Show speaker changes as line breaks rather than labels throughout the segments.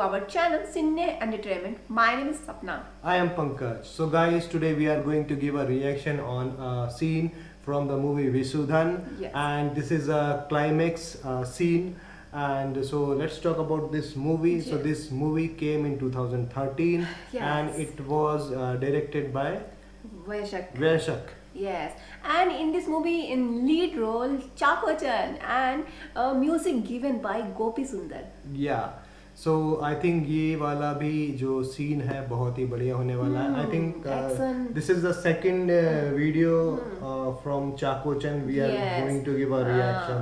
to our channel Cine Entertainment. My name is Sapna.
I am Pankaj. So guys, today we are going to give a reaction on a scene from the movie Vishudhan
Yes.
and this is a climax uh, scene and so let's talk about this movie. So this movie came in 2013
Yes.
and it was uh, directed by
Vyshakh.
Vyshakh.
Yes, and in this movie, in lead role, Chako Chan, and uh, music given by Gopi Sundar.
या सो I think ये वाला भी जो scene है बहुत ही बढ़िया होने वाला है। I think this is the second video from
Chackochan
we are going to
give
a
reaction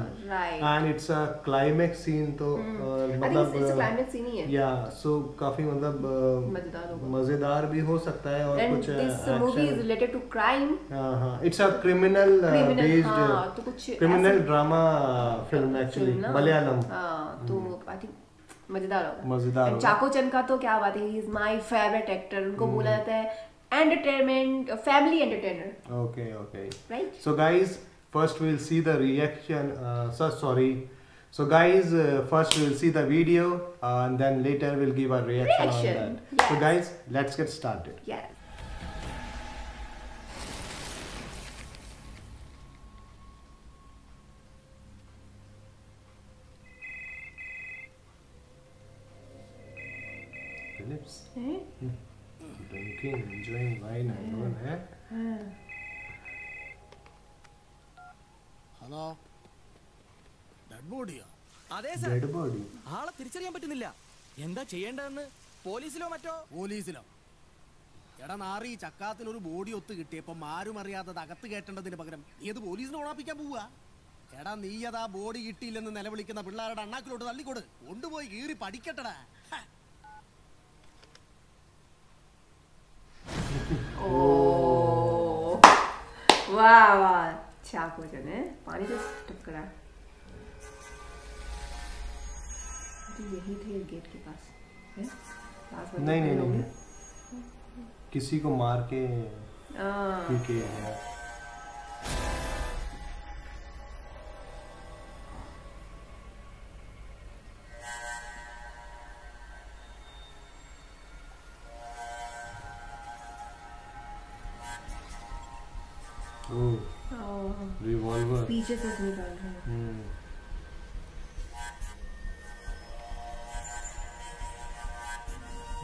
and it's a climax scene तो मतलब
a climax ही है.
या सो काफ़ी मतलब uh,
मज़ेदार
भी हो सकता है और कुछ
this movie is related to crime.
It's a
criminal
based
हाँ, कुछ
criminal drama
film actually
Malayalam
हाँ, तो आई थिंक मज़ेदार होगा
मज़ेदार
चाको चन का तो क्या बात है he is my favourite actor उनको बोला जाता है entertainment family entertainer
Okay, okay.
Right
So guys, first we'll see the reaction. Uh, so sorry. So guys, uh, first we'll see the video uh, and then later we'll give our reaction,
Reaction,
on that.
yes.
So guys, let's get started.
Yes
Phillips, drinking, enjoying wine alone, eh?
Hello dead ബോഡിയോ
അതെ sir
Dead body.
ആളെ തിരിച്ചറിയാൻ പറ്റുന്നില്ല. എന്താ ചെയ്യേണ്ടതെന്ന്? പോലീസിലോ മറ്റോ?
പോലീസിലോ. എടാ നാറി ഈ ചക്കാത്തിന് ഒരു ബോഡി ഒത്ത് കിട്ടിയപ്പോ ആരും അറിയാത്തത് അകത്ത് കേട്ടേണ്ടതിന് പകരം നീ അത് പോലീസിനെ ഓണാപ്പിക്കാൻ പോവുക. എടാ നീ അതാ ബോഡി കിട്ടിയില്ലെന്ന് നിലവിളിക്കുന്ന പിള്ളേരുടെ അണ്ണാക്കിലോട്ട് തള്ളിക്കൊട്. കൊണ്ടുപോയി കീറി പഠിക്കട്ടടാ. ഹ.
오. 와, 와. 자, 고전은 पानी से यही थे गेट के पास
नहीं नहीं नहीं, किसी को मार के आ, है Oh,
हाँ,
revolver.
पीछे से निकाल रहे हैं
Hmm.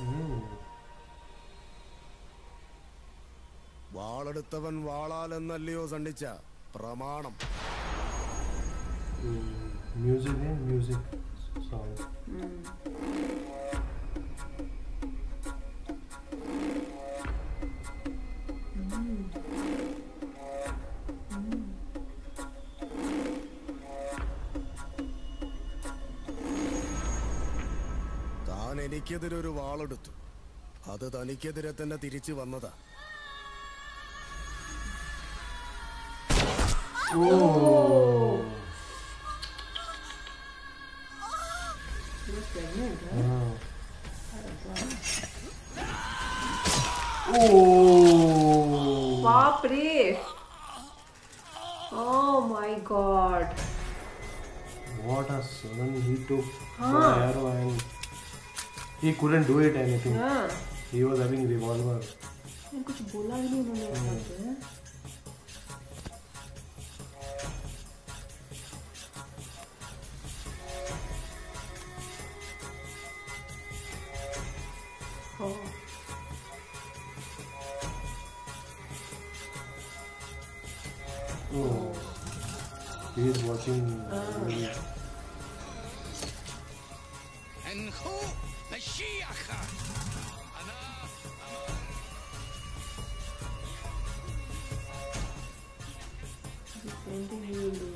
Hmm.
വാളെടുത്തവൻ വാളാലെന്നല്ലയോ സണ്ണിച്ച പ്രമാണം
म्यूजिक है म्यूजिक
താൻ എനിക്കെതിരെ ഒരു വാളെടുത്തു അത് തനിക്കെതിരെ തന്നെ തിരിച്ചു വന്നതാ
Oh!
बाप रे Oh my god
What a sudden he took the
Huh.
he couldn't do it anything he was having revolver.
कुछ hmm. Oh.
He is watching. Uh.
And who Mashiach!
Sempre rindo.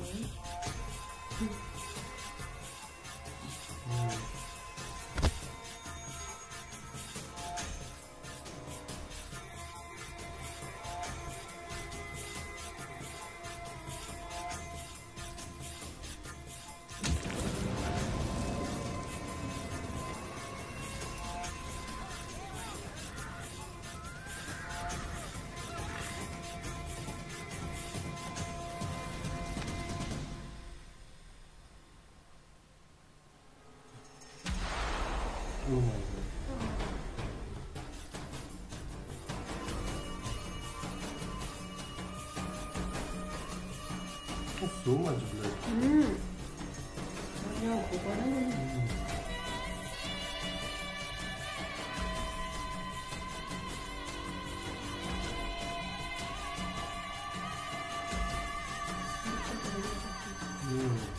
소스
너무 많이 발라요.
음. 아니요, 그거는.
음.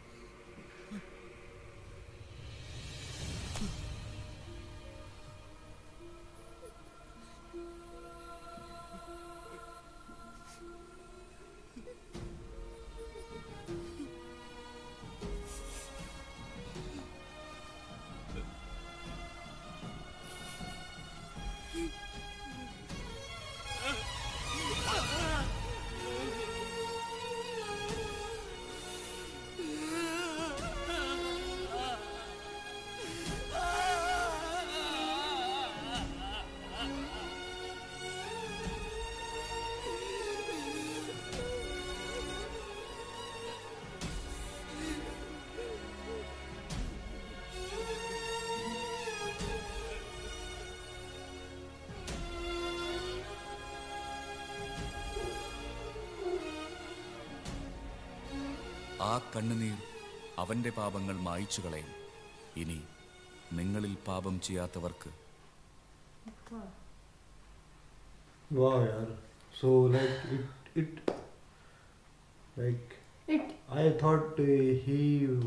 ആ കണ്ണുനീർ അവന്റെ പാപങ്ങൾ മായ്ച്ചു കളയും ഇനി നിങ്ങളിൽ പാപം ചെയ്യാത്തവർക്ക്
Wow, yaar. So like it, it, like
it
I thought uh, he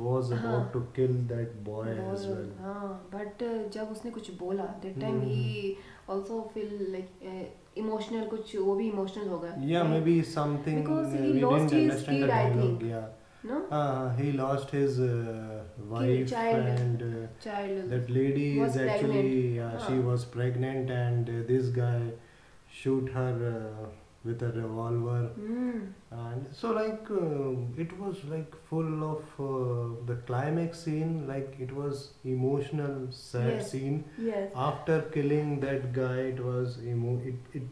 was about to kill that boy as well.
हाँ बट जब उसने कुछ बोला that time he also feel like emotional कुछ वो भी इमोशनल हो गया
Yeah, maybe something
Because
uh,
he
we
lost
didn't
his
understand
kid,
the
I
dialogue.
think.
Yeah.
No.
Uh, he lost his uh, wife
child,
and uh,
child
that lady is actually
uh,
huh. she
ah.
was pregnant and uh, this guy shoot her uh, with a revolver mm. and so like uh, it was like full of uh, the climax scene like it was emotional sad
yes.
scene
yes.
after killing that guy it was emo- it, it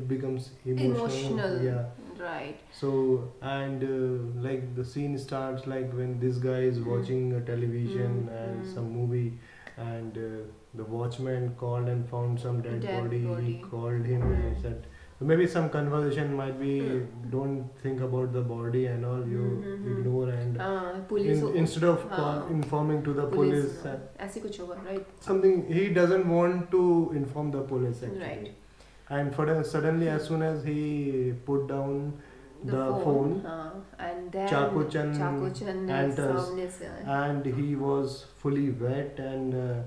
it becomes emotional,
emotional.
yeah
right
so and uh, like the scene starts like when this guy is mm. watching a television
mm.
and
hmm.
some movie and uh, the watchman called and found some dead,
dead
body.
body.
he called him and
hmm.
said maybe some conversation might be
mm.
don't think about the body and all you
mm-hmm.
ignore and
uh, police
in, instead of
uh,
informing to the police,
police ah. uh, right.
something he doesn't want to inform the police actually.
Right.
and for, suddenly as hmm. soon as he put down the, the phone,
phone uh, and then
Chakuchan enters, and he was fully wet and uh,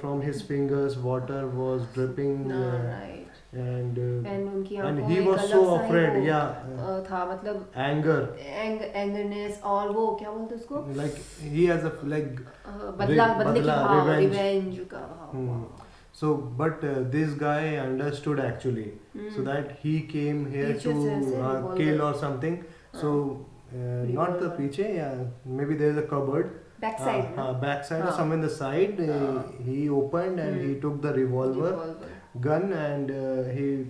from his fingers water was dripping no,
right
and uh,
and उनकी
and
आंखों
he
में
was
एक
so
अलग सा ही
afraid
वो,
yeah uh,
अ, था मतलब
anger
एंग angerness और वो क्या बोलते हैं उसको
like he has a f- like
अ, बदला
Re-
बदले की
बदला,
भाव
revenge.
रिवेंज का भाव
Hmm. So, but uh, this guy understood actually, so that he came here
Pीछे
to
से ऐसे
uh,
revolver.
kill or something. So, uh, not the
Revolver.
piche, yeah, maybe there's a cupboard.
Back side
uh, uh, back side or
हाँ.
some in the side. Uh,
हाँ.
he opened and he
Hmm.
took the revolver, gun and uh, he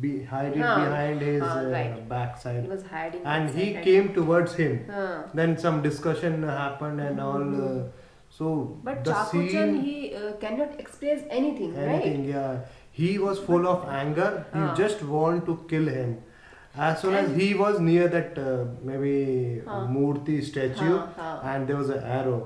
be hid it
Huh.
behind his uh,
right.
backside.
He was hiding.
and he came towards him.
Huh.
Then some discussion happened and hmm. all. Uh, so
But
the scene,
he uh, cannot express anything,
anything,
right?
yeah. He was full of anger. He
Huh.
just want to kill him. As soon as he was near that uh, maybe
Huh.
Murthy statue,
Huh, huh.
and there was an arrow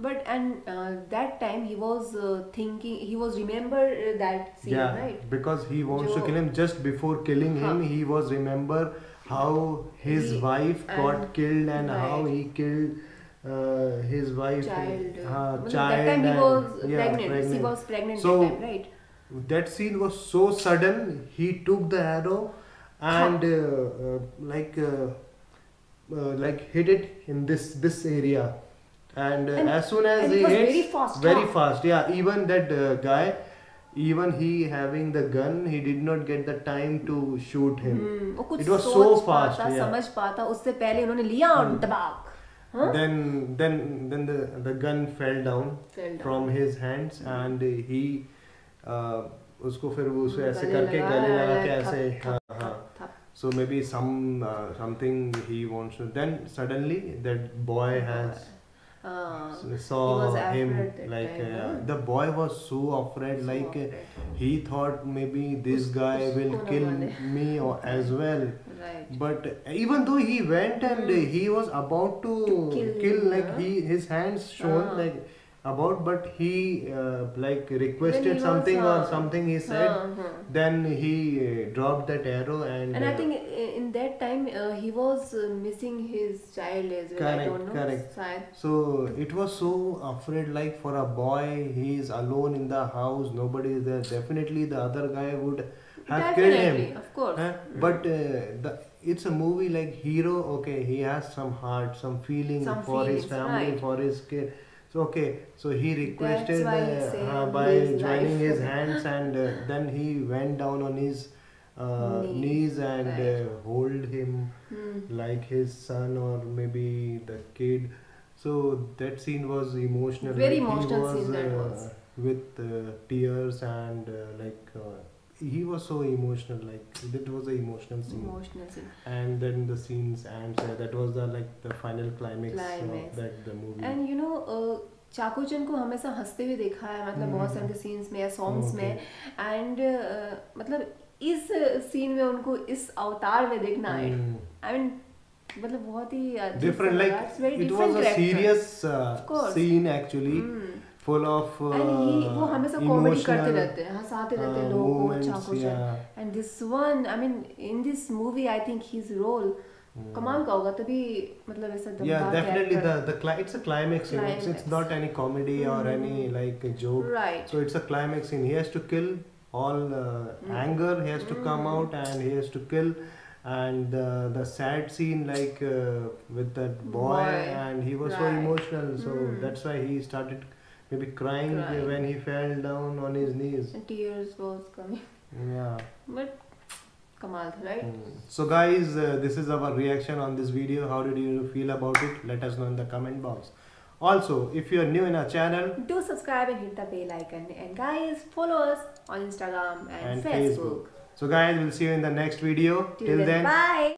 but and uh, that time he was uh, thinking he was remember uh, that scene
yeah,
right
because he wants to kill him just before killing
huh.
him he was remember how his
he,
wife got killed and
right.
how he killed uh, his wife
child, uh,
child
that time he was
yeah,
pregnant. pregnant. she was pregnant
so,
that time right
that scene was so sudden he took the arrow and uh, uh, like like hit it in this this area and, uh,
And-
as soon as he
it
hits
very fast,
very
huh?
fast yeah even that uh, guy even he having the gun he did not get the time to shoot him
हम्म, वो
it was so fast
पाता
yeah.
समझ पाता उससे पहले उन्होंने लिया और दबाक हाँ?
then then then the the gun fell down
Fell down.
from his hands hmm. and he uh, उसको फिर वो उसे ऐसे करके गले लगा के ऐसे हाँ हाँ
थप.
so maybe some uh, something he wants to then suddenly that uh,
so,
saw him like uh, the boy was so afraid
so
like
afraid.
he thought maybe this guy will kill me or as well.
Right.
but even though he went and he was about to,
to kill,
kill like he his hands shown like about but he uh, like requested
he
something was, or
uh,
something he uh,
said huh.
then he uh, dropped that arrow and
and i think in that time uh, he was missing his child as well
correct, i
don't know
correct. so it was so afraid like for a boy he is alone in the house nobody is there definitely the other guy would have
Definitely, killed
him
of course
huh? but the it's a movie like hero okay he has some heart some feeling
some
for
feelings, his
family
right.
for his kid so okay, so he requested uh, uh, by
his
joining
life.
his hands, and uh, then he went down on his uh,
Knee,
knees and
right.
uh, hold him
Hmm.
like his son or maybe the kid. So that scene was emotional.
Very
like he
emotional
was,
scene that
uh,
was.
with uh, tears and uh, like. Uh, he was so emotional like that was an emotional scene
Emotional scene.
and then the scenes and uh, that was the like the final climax,
Climax.
of that the movie
and you know Chackochan को हमेशा हँसते हुए देखा है मतलब बहुत सारे scenes में या सॉन्ग्स में एंड मतलब इस सीन में उनको इस अवतार में देखना है
Hmm.
आई मीन मतलब बहुत ही अजीब
different
सा
like
लगा। It's very
it full of uh,
and he, वो हमेशा कॉमेडी करते रहते हैं हंसाते रहते हैं लोगों को चाकू and this one I mean in this movie I think his role कमाल का होगा तभी मतलब ऐसा दमदार या
definitely the the it's a climax you know it's not any comedy और any like joke so it's a climax in he has to kill all uh,
mm.
anger he has to mm. come out and he has to kill and uh, the sad scene like uh, with that boy,
boy.
and he was
right.
so emotional so
mm.
that's why he started maybe crying,
crying,
when he fell down on his knees.
Tears was coming.
Yeah.
But kamal right?
Mm. so guys uh, this is our reaction on this video. How did you feel about it? Let us know in the comment box. Also if you are new in our channel
do subscribe and hit the bell icon. And guys follow us on instagram and,
and
facebook.
facebook. so guys we'll see you in the next video.
Till, till then, then. bye.